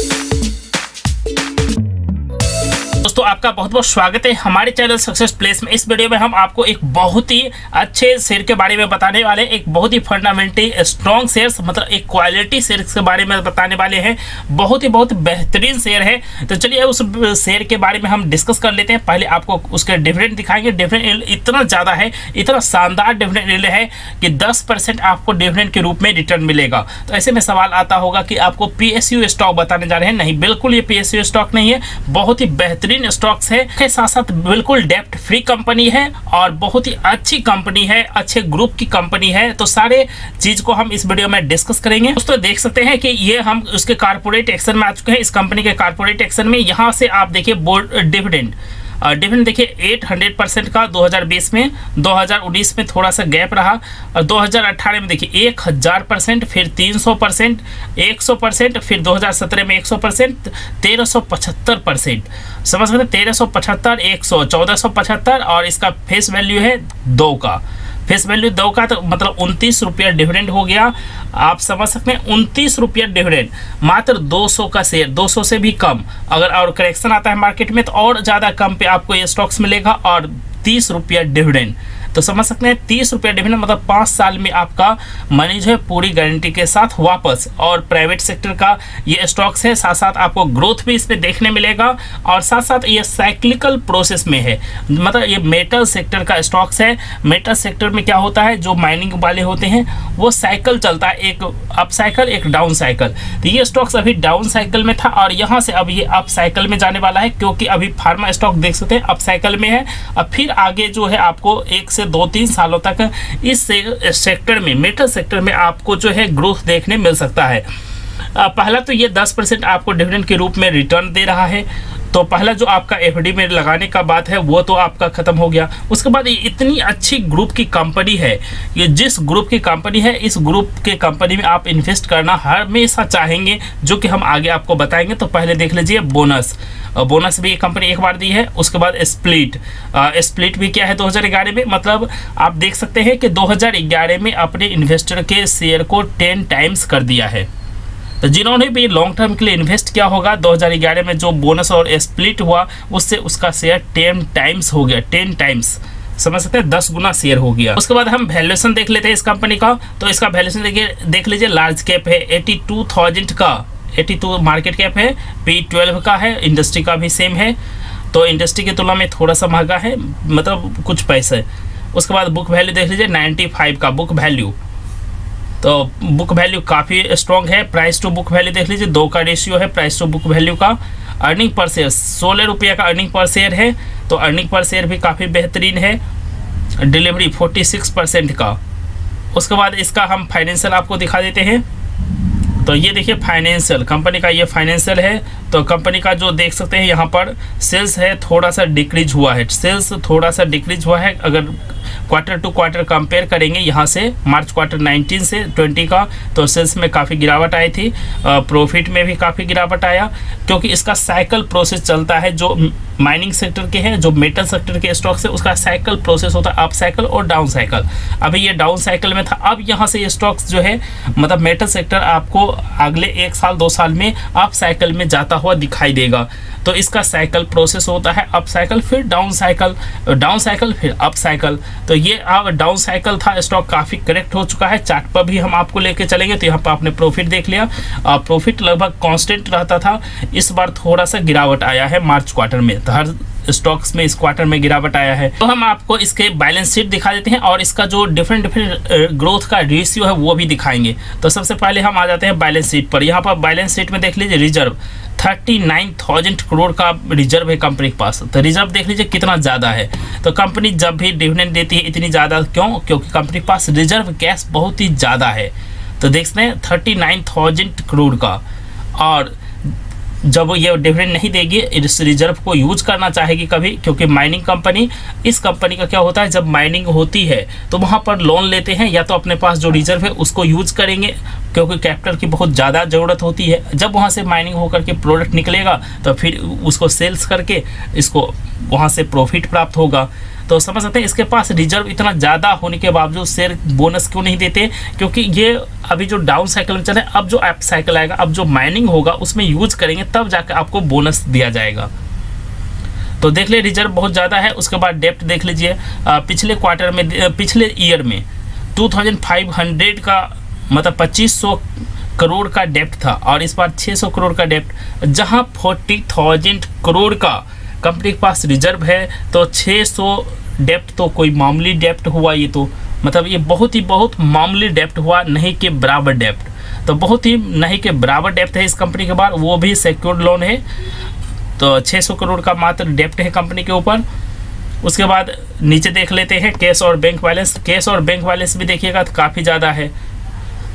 you. दोस्तों, आपका बहुत बहुत स्वागत है हमारे चैनल सक्सेस प्लेस में। इस वीडियो में हम आपको एक बहुत ही अच्छे शेयर के बारे में बताने वाले एक बहुत ही फंडामेंटली स्ट्रॉन्ग शेयर्स मतलब एक क्वालिटी शेयर के बारे में बताने वाले हैं। बहुत ही बहुत बेहतरीन शेयर है। तो चलिए, उस शेयर के बारे में हम डिस्कस कर लेते हैं। पहले आपको उसके डिविडेंड दिखाएँगे। डिविडेंड इतना ज़्यादा है, इतना शानदार डिविडेंड है कि दस आपको डिविडेंड के रूप में रिटर्न मिलेगा। तो ऐसे में सवाल आता होगा कि आपको पीएसयू स्टॉक बताने जा रहे हैं। नहीं, बिल्कुल ये पीएसयू स्टॉक नहीं है। बहुत ही बेहतरीन स्टॉक्स है। के साथ साथ बिल्कुल डेप्ट फ्री कंपनी है और बहुत ही अच्छी कंपनी है, अच्छे ग्रुप की कंपनी है। तो सारे चीज़ को हम इस वीडियो में डिस्कस करेंगे। दोस्तों, देख सकते हैं कि ये हम उसके कारपोरेट एक्शन में आ चुके हैं। इस कंपनी के कारपोरेट एक्शन में यहाँ से आप देखिए बोर्ड डिविडेंड डिविडेंड देखिए 800 परसेंट का 2020 में 2019 में थोड़ा सा गैप रहा। और 2018 में देखिए 1000 परसेंट, फिर 300 परसेंट 100 परसेंट, फिर 2017 में 100 परसेंट, तेरह परसेंट। समझ सकते तेरह सौ पचहत्तर, एक सौ, चौदह सौ पचहत्तर और इसका फेस वैल्यू है दो का। फेस वैल्यू दो का तो मतलब उनतीस रुपया डिविडेंड हो गया। आप समझ सकते हैं, उनतीस रुपया डिविडेंड, मात्र 200 का शेयर 200 से भी कम। अगर और करेक्शन आता है मार्केट में तो और ज़्यादा कम पे आपको ये स्टॉक्स मिलेगा और तीस रुपया डिविडेंड। तो समझ सकते हैं, तीस रुपया डिविडेंड मतलब पाँच साल में आपका मनी जो है पूरी गारंटी के साथ वापस। और प्राइवेट सेक्टर का ये स्टॉक्स है साथ साथ आपको ग्रोथ भी इसमें देखने मिलेगा और साथ साथ ये साइक्लिकल प्रोसेस में है। मतलब ये मेटल सेक्टर का स्टॉक्स है। मेटल सेक्टर में क्या होता है, जो माइनिंग वाले होते हैं, वो साइकिल चलता है, एक अप साइकिल, एक डाउन साइकिल। तो ये स्टॉक्स अभी डाउन साइकिल में था और यहाँ से अब ये अप साइकिल में जाने वाला है, क्योंकि अभी फार्मा स्टॉक देख सकते हैं, अप साइकिल में है। अब फिर आगे जो है, आपको एक से दो तीन सालों तक इस सेक्टर में, मेटल सेक्टर में आपको जो है ग्रोथ देखने मिल सकता है। पहला तो ये 10 परसेंट आपको डिविडेंड के रूप में रिटर्न दे रहा है। तो पहला जो आपका एफडी में लगाने का बात है, वो तो आपका ख़त्म हो गया। उसके बाद ये इतनी अच्छी ग्रुप की कंपनी है, ये जिस ग्रुप की कंपनी है, इस ग्रुप के कंपनी में आप इन्वेस्ट करना हमेशा चाहेंगे, जो कि हम आगे आपको बताएँगे। तो पहले देख लीजिए बोनस बोनस भी ये कंपनी एक बार दी है, उसके बाद स्प्लिट स्प्लिट भी क्या है 2011 में? मतलब आप देख सकते हैं कि 2011 में अपने इन्वेस्टर के शेयर को 10 टाइम्स कर दिया है। जिन्होंने भी लॉन्ग टर्म के लिए इन्वेस्ट किया होगा 2011 में जो बोनस और स्प्लिट हुआ, उससे उसका शेयर टेन टाइम्स हो गया टेन टाइम्स समझ सकते हैं? दस गुना शेयर हो गया। उसके बाद हम वैल्यूएशन देख लेते हैं इस कंपनी का। तो इसका वैल्यूएशन देखिए, देख लीजिए लार्ज कैप है एटी टू थाउज़ेंड का। एटी टू मार्केट कैप है पी ट्वेल्व का है इंडस्ट्री का भी सेम है। तो इंडस्ट्री की तुलना में थोड़ा सा महँगा है मतलब कुछ पैसे। उसके बाद बुक वैल्यू देख लीजिए नाइन्टी फाइव का बुक वैल्यू तो बुक वैल्यू काफ़ी स्ट्रॉन्ग है। प्राइस टू बुक वैल्यू देख लीजिए, दो का रेशियो है प्राइस टू बुक वैल्यू का। अर्निंग पर शेयर सोलह रुपये का अर्निंग पर शेयर है तो अर्निंग पर शेयर भी काफ़ी बेहतरीन है। डिलीवरी फोर्टी सिक्स परसेंट का। उसके बाद इसका हम फाइनेंशियल आपको दिखा देते हैं। तो ये देखिए फाइनेंशियल कंपनी का ये फाइनेंशियल है। तो कंपनी का जो देख सकते हैं यहाँ पर सेल्स है, थोड़ा सा डिक्रीज हुआ है। सेल्स थोड़ा सा डिक्रीज हुआ है, अगर क्वार्टर टू क्वार्टर कंपेयर करेंगे, यहाँ से मार्च क्वार्टर 19 से 20 का तो सेल्स में काफ़ी गिरावट आई थी। प्रॉफिट में भी काफ़ी गिरावट आया, क्योंकि इसका साइकिल प्रोसेस चलता है, जो माइनिंग सेक्टर के हैं, जो मेटल सेक्टर के स्टॉक्स है, उसका साइकिल प्रोसेस होता है अप साइकिल और डाउन साइकिल अभी ये डाउन साइकिल में था, अब यहाँ से ये स्टॉक्स जो है मतलब मेटल सेक्टर आपको अगले एक साल, दो साल में अप साइकिल में जाता हुआ दिखाई देगा। तो इसका साइकिल प्रोसेस होता है अप साइकिल फिर डाउन साइकिल डाउन साइकिल फिर अप साइकिल तो ये अब डाउन साइकिल था स्टॉक काफ़ी करेक्ट हो चुका है। चार्ट पर भी हम आपको लेके चलेंगे तो यहाँ पर आपने प्रॉफिट देख लिया। प्रॉफिट लगभग कांस्टेंट रहता था। इस बार थोड़ा सा गिरावट आया है मार्च क्वार्टर में। तो हर स्टॉक्स में इस क्वार्टर में गिरावट आया है। तो हम आपको इसके बैलेंस शीट दिखा देते हैं और इसका जो डिफरेंट डिफरेंट ग्रोथ का रेशियो है, वो भी दिखाएँगे। तो सबसे पहले हम आ जाते हैं बैलेंस शीट पर। यहाँ पर बैलेंस शीट में देख लीजिए reserve thirty nine thousand crore का रिज़र्व है कंपनी के पास। तो रिज़र्व देख लीजिए कितना ज़्यादा है। तो कंपनी जब भी डिविडेंड देती है, इतनी ज़्यादा क्यों? क्योंकि कंपनी के पास रिज़र्व कैश बहुत ही ज़्यादा है। तो देख सकते हैं थर्टी नाइन थाउज़ेंड करोड़ का। और जब ये डिविडेंड नहीं देगी, इस रिज़र्व को यूज़ करना चाहेगी कभी, क्योंकि माइनिंग कंपनी, इस कंपनी का क्या होता है, जब माइनिंग होती है तो वहाँ पर लोन लेते हैं, या तो अपने पास जो रिज़र्व है, उसको यूज़ करेंगे, क्योंकि कैपिटल की बहुत ज़्यादा ज़रूरत होती है। जब वहाँ से माइनिंग होकर के प्रोडक्ट निकलेगा तो फिर उसको सेल्स करके इसको वहाँ से प्रॉफिट प्राप्त होगा। तो समझ सकते हैं इसके पास रिज़र्व इतना ज़्यादा होने के बावजूद शेयर बोनस क्यों नहीं देते? क्योंकि ये अभी जो डाउन साइकिल में चले अब जो एप साइकिल आएगा अब जो माइनिंग होगा उसमें यूज़ करेंगे तब जाकर आपको बोनस दिया जाएगा। तो देख ले रिज़र्व बहुत ज़्यादा है उसके बाद डेप्ट देख लीजिए। पिछले क्वार्टर में पिछले ईयर में 2500 का मतलब 2500 करोड़ का डेप्ट था और इस बार 600 करोड़ का डेप्ट जहाँ 40,000 करोड़ का कंपनी के पास रिज़र्व है तो 600 डेप्ट तो कोई मामूली डेप्ट हुआ ये तो। मतलब ये बहुत ही बहुत मामूली डेप्ट हुआ, नहीं के बराबर डेप्ट। तो बहुत ही नहीं के बराबर डेप्ट है इस कंपनी के बाद वो भी सिक्योर्ड लोन है। तो 600 करोड़ का मात्र डेप्ट है कंपनी के ऊपर। उसके बाद नीचे देख लेते हैं, कैश और बैंक बैलेंस। कैश और बैंक बैलेंस भी देखिएगा तो काफ़ी ज़्यादा है।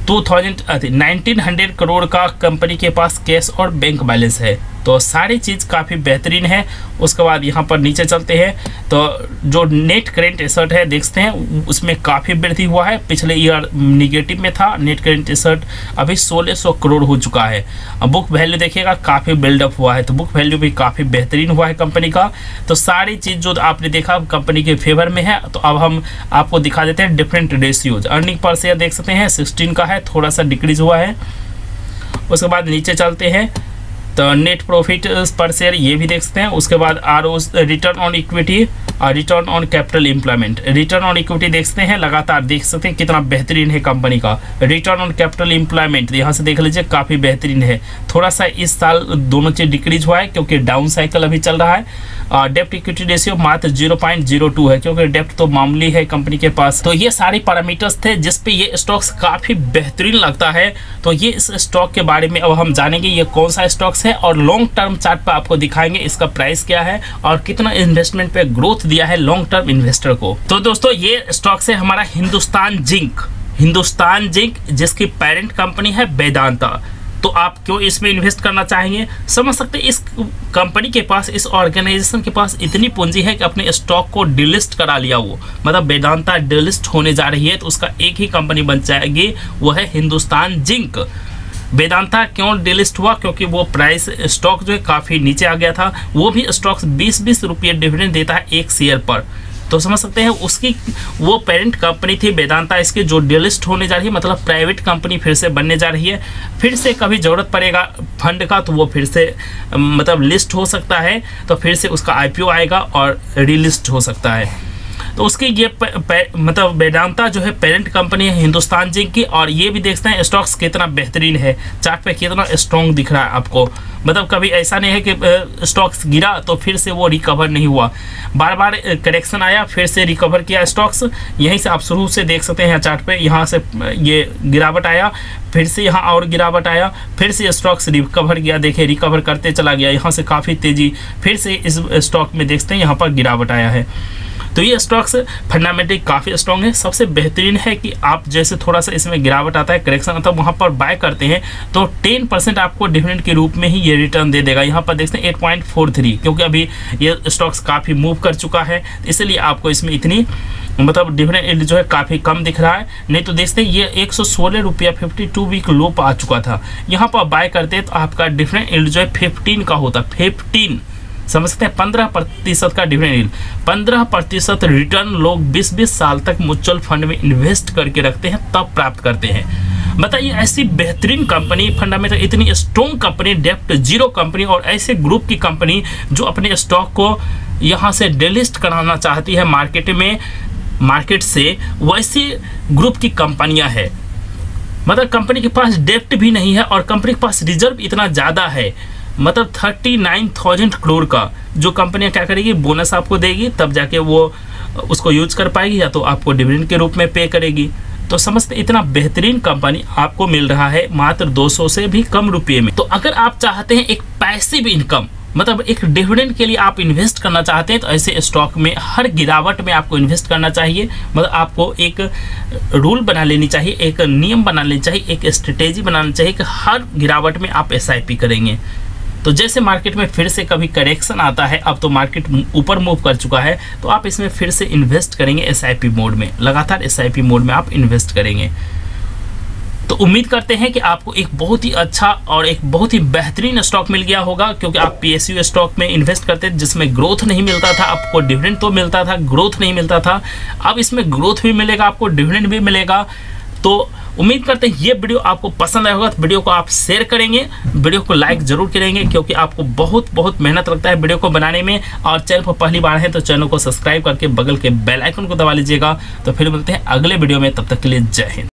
Two thousand nineteen hundred crore का कंपनी के पास कैश और बैंक बैलेंस है। तो सारी चीज़ काफ़ी बेहतरीन है। उसके बाद यहाँ पर नीचे चलते हैं। तो जो नेट करेंट एसर्ट है, देखते हैं, उसमें काफ़ी वृद्धि हुआ है। पिछले ईयर निगेटिव में था, नेट करेंट एसर्ट अभी सोलह 1600 करोड़ हो चुका है। बुक वैल्यू देखिएगा, काफ़ी बिल्डअप हुआ है। तो बुक वैल्यू भी काफ़ी बेहतरीन हुआ है कंपनी का। तो सारी चीज़ जो आपने देखा, कंपनी के फेवर में है। तो अब हम आपको दिखा देते हैं different ratios earning per share देख सकते हैं सिक्सटीन का है, थोड़ा सा डिक्रीज हुआ है। उसके बाद नीचे चलते हैं। तो नेट प्रॉफिट पर शेयर ये भी देख सकते हैं। उसके बाद R return on equity return on capital employment return on equity देखते हैं, लगातार देख सकते हैं कितना बेहतरीन है कंपनी का। रिटर्न ऑन कैपिटल इम्प्लॉयमेंट यहाँ से देख लीजिए, काफ़ी बेहतरीन है। थोड़ा सा इस साल दोनों चीज़ डिक्रीज हुआ है, क्योंकि डाउन साइकिल अभी चल रहा है। डेप्ट इक्विटी रेशियो मात्र ज़ीरो पॉइंट ज़ीरो टू है, क्योंकि डेप्ट तो मामूली है कंपनी के पास। तो ये सारे पैरामीटर्स थे जिसपे ये स्टॉक्स काफ़ी बेहतरीन लगता है। तो ये इस स्टॉक के बारे में अब हम जानेंगे, ये कौन सा स्टॉक्स है, और लॉन्ग टर्म चार्ट पर आपको दिखाएँगे इसका प्राइस क्या है, और कितना इन्वेस्टमेंट पे ग्रोथ दिया है लॉन्ग टर्म इन्वेस्टर को। तो दोस्तों, ये स्टॉक है हमारा हिंदुस्तान जिंक। हिंदुस्तान जिंक, जिसकी पेरेंट कंपनी है वेदांता। तो आप क्यों इसमें इन्वेस्ट करना चाहेंगे? समझ सकते हैं, इस कंपनी के पास, इस ऑर्गेनाइजेशन के पास इतनी पूंजी है कि अपने स्टॉक को डिलिस्ट करा लिया वो। मतलब वेदांता डिलिस्ट होने जा रही है तो उसका एक ही कंपनी बन जाएगी, वो है हिंदुस्तान जिंक। वेदांता क्यों डिलिस्ट हुआ? क्योंकि वो प्राइस स्टॉक जो है काफ़ी नीचे आ गया था। वो भी स्टॉक्स बीस बीस रुपये डिविडेंड देता है एक शेयर पर। तो समझ सकते हैं, उसकी वो पेरेंट कंपनी थी वेदांता इसकी, जो डिलिस्ट होने जा रही है मतलब प्राइवेट कंपनी फिर से बनने जा रही है। फिर से कभी ज़रूरत पड़ेगा फंड का तो वो फिर से मतलब लिस्ट हो सकता है तो फिर से उसका आईपीओ आएगा और रिलिस्ट हो सकता है। तो उसकी ये मतलब वेदांता जो है पेरेंट कंपनी है हिंदुस्तान जिंक की, और ये भी देखते हैं स्टॉक्स कितना बेहतरीन है। चार्ट पे कितना स्ट्रॉन्ग दिख रहा है आपको। मतलब कभी ऐसा नहीं है कि स्टॉक्स गिरा तो फिर से वो रिकवर नहीं हुआ। बार बार करेक्शन आया, फिर से रिकवर किया स्टॉक्स यहीं से आप शुरू से देख सकते हैं चार्ट पे, यहाँ से ये गिरावट आया, फिर से यहाँ और गिरावट आया, फिर से स्टॉक्स रिकवर किया, देखिए रिकवर करते चला गया, यहाँ से काफ़ी तेज़ी, फिर से इस स्टॉक में देखते हैं, यहाँ पर गिरावट आया है। तो ये स्टॉक्स फंडामेंटली काफ़ी स्ट्रॉन्ग है। सबसे बेहतरीन है कि आप जैसे थोड़ा सा इसमें गिरावट आता है करेक्शन आता है, वहाँ पर बाय करते हैं तो टेन परसेंट आपको डिविडेंड के रूप में ही ये रिटर्न दे देगा। यहाँ पर देखते हैं एट पॉइंट फोर थ्री क्योंकि अभी ये स्टॉक्स काफ़ी मूव कर चुका है, इसलिए आपको इसमें इतनी मतलब डिविडेंड जो है काफ़ी कम दिख रहा है। नहीं तो देखते हैं, ये एक सौ सोलह रुपया फिफ्टी टू वीक लो आ चुका था। यहाँ पर बाय करते हैं तो आपका डिफरेंट जो है फिफ्टीन का होता फिफ्टीन समझ सकते हैं, पंद्रह प्रतिशत का डिविडेंड यील्ड पंद्रह प्रतिशत रिटर्न लोग बीस बीस साल तक म्यूचुअल फंड में इन्वेस्ट करके रखते हैं, तब प्राप्त करते हैं। बताइए, ऐसी बेहतरीन कंपनी फंडामेंटल इतनी स्ट्रॉन्ग कंपनी डेप्ट ज़ीरो कंपनी और ऐसे ग्रुप की कंपनी जो अपने स्टॉक को यहाँ से डिलिस्ट कराना चाहती है मार्केट में मार्केट से, वैसी ग्रुप की कंपनियाँ है। मतलब कंपनी के पास डेप्ट भी नहीं है और कंपनी के पास रिज़र्व इतना ज़्यादा है। मतलब थर्टी नाइन थाउज़ेंड करोड़ का, जो कंपनियाँ क्या करेगी, बोनस आपको देगी, तब जाके वो उसको यूज़ कर पाएगी या तो आपको डिविडेंड के रूप में पे करेगी। तो समझते, इतना बेहतरीन कंपनी आपको मिल रहा है मात्र 200 से भी कम रुपए में। तो अगर आप चाहते हैं एक पैसिव इनकम मतलब एक डिविडेंड के लिए आप इन्वेस्ट करना चाहते हैं तो ऐसे स्टॉक में, हर गिरावट में आपको इन्वेस्ट करना चाहिए। मतलब आपको एक रूल बना लेनी चाहिए, एक नियम बना लेनी चाहिए, एक स्ट्रेटेजी बनानी चाहिए कि हर गिरावट में आप एसआईपी करेंगे। तो जैसे मार्केट में फिर से कभी करेक्शन आता है, अब तो मार्केट ऊपर मूव कर चुका है तो आप इसमें फिर से इन्वेस्ट करेंगे एसआईपी मोड में। लगातार एसआईपी मोड में आप इन्वेस्ट करेंगे। तो उम्मीद करते हैं कि आपको एक बहुत ही अच्छा और एक बहुत ही बेहतरीन स्टॉक मिल गया होगा, क्योंकि आप पी स्टॉक में इन्वेस्ट करते थे जिसमें ग्रोथ नहीं मिलता था, आपको डिविडेंड तो मिलता था ग्रोथ नहीं मिलता था। अब इसमें ग्रोथ भी मिलेगा, आपको डिविडेंड भी मिलेगा। तो उम्मीद करते हैं ये वीडियो आपको पसंद आया होगा तो वीडियो को आप शेयर करेंगे, वीडियो को लाइक ज़रूर करेंगे, क्योंकि आपको बहुत बहुत मेहनत लगता है वीडियो को बनाने में, और चैनल पर पहली बार है तो चैनल को सब्सक्राइब करके बगल के बेल आइकन को दबा लीजिएगा। तो फिर मिलते हैं अगले वीडियो में, तब तक के लिए जय हिंद।